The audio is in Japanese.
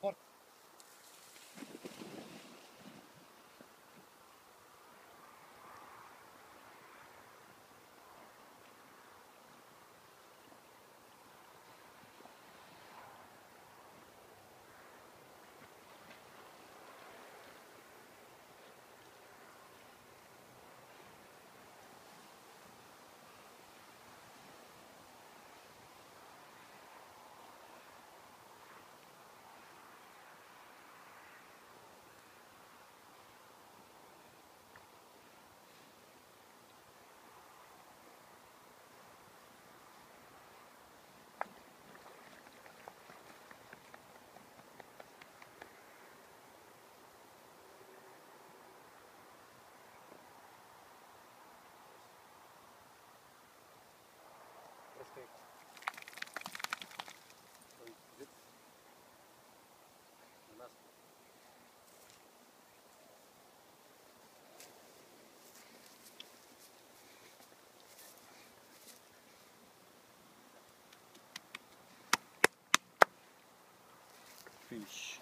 What? fish.